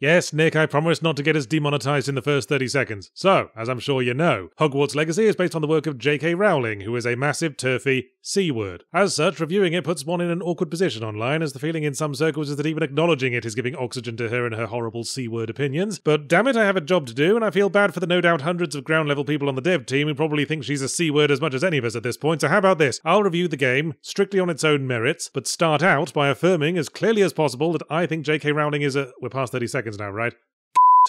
Yes, Nick, I promise not to get us demonetized in the first 30 seconds. So, as I'm sure you know, Hogwarts Legacy is based on the work of J.K. Rowling, who is a massive, turfy C word. As such, reviewing it puts one in an awkward position online, as the feeling in some circles is that even acknowledging it is giving oxygen to her and her horrible C word opinions. But damn it, I have a job to do, and I feel bad for the no doubt hundreds of ground level people on the dev team who probably think she's a C word as much as any of us at this point. So, how about this? I'll review the game strictly on its own merits, but start out by affirming as clearly as possible that I think J.K. Rowling is a. We're past 30 seconds now, right?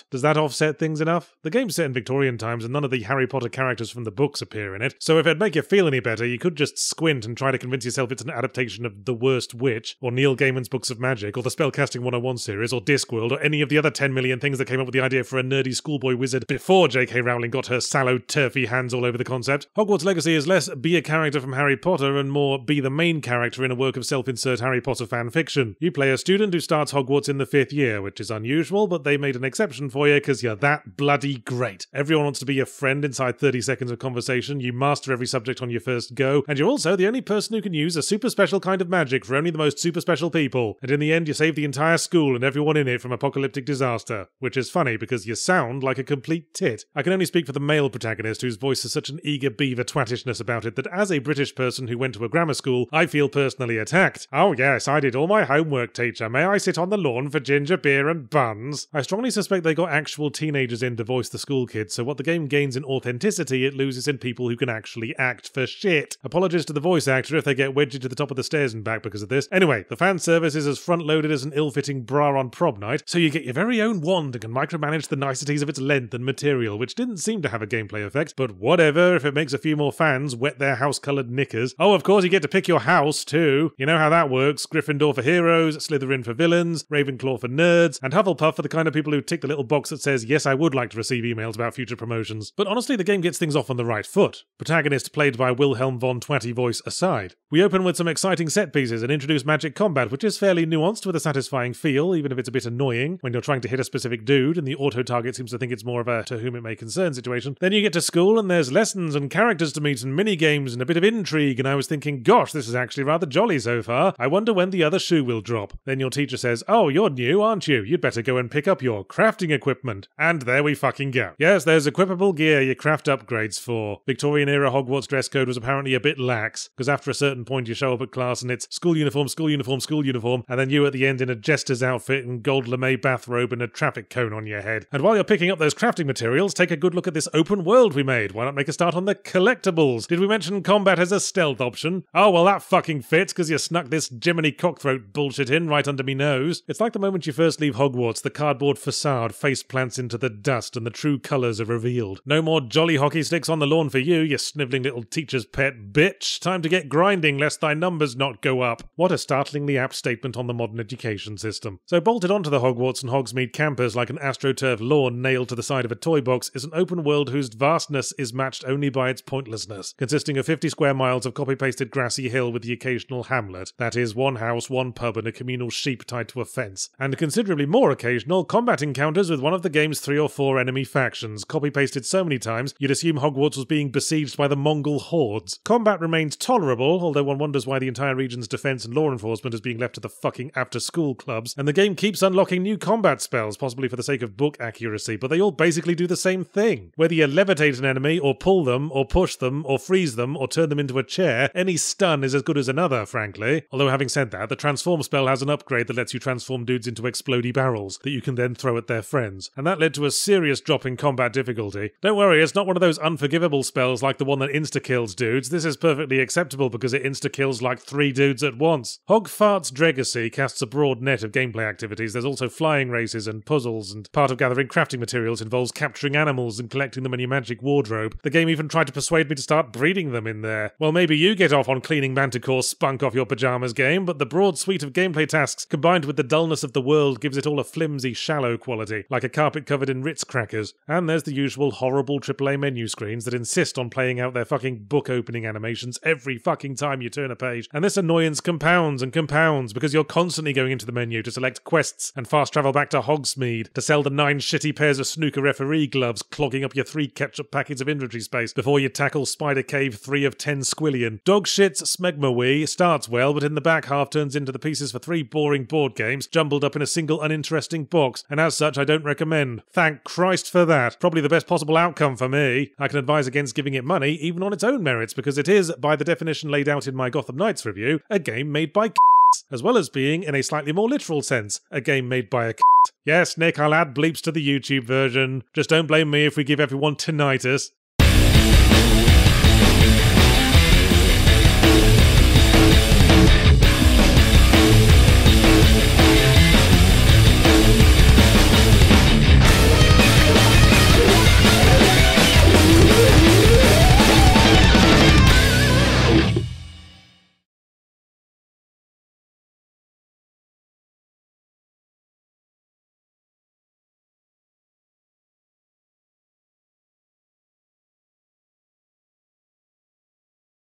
Does that offset things enough? The game's set in Victorian times and none of the Harry Potter characters from the books appear in it, so if it'd make you feel any better, you could just squint and try to convince yourself it's an adaptation of The Worst Witch, or Neil Gaiman's Books of Magic, or the Spellcasting 101 series, or Discworld, or any of the other 10 million things that came up with the idea for a nerdy schoolboy wizard before J.K. Rowling got her sallow, turfy hands all over the concept. Hogwarts Legacy is less be a character from Harry Potter and more be the main character in a work of self insert Harry Potter fan fiction. You play a student who starts Hogwarts in the fifth year, which is unusual, but they made an exception for you because you're that bloody great. Everyone wants to be your friend inside 30 seconds of conversation. You master every subject on your first go, and you're also the only person who can use a super special kind of magic for only the most super special people. And in the end, you save the entire school and everyone in it from apocalyptic disaster. Which is funny because you sound like a complete tit. I can only speak for the male protagonist whose voice has such an eager beaver twattishness about it that as a British person who went to a grammar school, I feel personally attacked. Oh yes, I did all my homework, teacher. May I sit on the lawn for ginger beer and buns? I strongly suspect they got actual teenagers in to voice the school kids, so what the game gains in authenticity, it loses in people who can actually act for shit. Apologies to the voice actor if they get wedged to the top of the stairs and back because of this. Anyway, the fan service is as front loaded as an ill fitting bra on prom night, so you get your very own wand and can micromanage the niceties of its length and material, which didn't seem to have a gameplay effect, but whatever if it makes a few more fans wet their house coloured knickers. Oh, of course, you get to pick your house too. You know how that works Gryffindor for heroes, Slytherin for villains, Ravenclaw for nerds, and Hufflepuff for the kind of people who tick the little box that says, Yes, I would like to receive emails about future promotions. But honestly, the game gets things off on the right foot. Protagonist played by Wilhelm von Twatty voice aside. We open with some exciting set pieces and introduce magic combat, which is fairly nuanced with a satisfying feel, even if it's a bit annoying when you're trying to hit a specific dude and the auto target seems to think it's more of a to whom it may concern situation. Then you get to school and there's lessons and characters to meet and mini games and a bit of intrigue, and I was thinking, gosh, this is actually rather jolly so far. I wonder when the other shoe will drop. Then your teacher says, Oh, you're new, aren't you? You'd better go and pick up your crafting equipment. And there we fucking go. Yes, there's equipable gear you craft upgrades for. Victorian era Hogwarts dress code was apparently a bit lax, because after a certain point you show up at class and it's school uniform, school uniform, school uniform, and then you at the end in a jester's outfit and gold lame bathrobe and a traffic cone on your head. And while you're picking up those crafting materials, take a good look at this open world we made. Why not make a start on the collectibles? Did we mention combat as a stealth option? Oh, well, that fucking fits, because you snuck this Jiminy Cockthroat bullshit in right under me nose. It's like the moment you first leave Hogwarts, the cardboard facade face plants into the dust and the true colours are revealed. No more jolly hockey sticks on the lawn for you, you snivelling little teacher's pet bitch. Time to get grinding lest thy numbers not go up. What a startlingly apt statement on the modern education system. So bolted onto the Hogwarts and Hogsmeade campus like an astroturf lawn nailed to the side of a toy box is an open world whose vastness is matched only by its pointlessness, consisting of 50 square miles of copy-pasted grassy hill with the occasional hamlet. That is, one house, one pub, and a communal sheep tied to a fence. And considerably more occasional combat encounters with one of the game's three or four enemy factions, copy-pasted so many times you'd assume Hogwarts was being besieged by the Mongol hordes. Combat remains tolerable, although one wonders why the entire region's defense and law enforcement is being left to the fucking after-school clubs, and the game keeps unlocking new combat spells, possibly for the sake of book accuracy, but they all basically do the same thing. Whether you levitate an enemy, or pull them, or push them, or freeze them, or turn them into a chair, any stun is as good as another, frankly. Although having said that, the transform spell has an upgrade that lets you transform dudes into explodey barrels that you can then throw at their friends, and that led to a serious drop in combat difficulty. Don't worry, it's not one of those unforgivable spells like the one that insta-kills dudes. This is perfectly acceptable because it insta-kills like three dudes at once. Hogfart's Dregacy casts a broad net of gameplay activities. There's also flying races and puzzles, and part of gathering crafting materials involves capturing animals and collecting them in your magic wardrobe. The game even tried to persuade me to start breeding them in there. Well, maybe you get off on cleaning manticore spunk off your pajamas game, but the broad suite of gameplay tasks combined with the dullness of the world gives it all a flimsy, shallow quality. Like a carpet covered in Ritz crackers. And there's the usual horrible AAA menu screens that insist on playing out their fucking book opening animations every fucking time you turn a page. And this annoyance compounds and compounds because you're constantly going into the menu to select quests and fast travel back to Hogsmeade to sell the nine shitty pairs of snooker referee gloves, clogging up your three ketchup packets of inventory space before you tackle Spider Cave 3 of 10 Squillion. Dog shit's Smegma starts well, but in the back half turns into the pieces for three boring board games jumbled up in a single uninteresting box, and as such, I don't recommend. Thank Christ for that. Probably the best possible outcome for me. I can advise against giving it money, even on its own merits, because it is, by the definition laid out in my Gotham Knights review, a game made by as well as being, in a slightly more literal sense, a game made by a Yes, Nick, I'll add bleeps to the YouTube version. Just don't blame me if we give everyone tinnitus.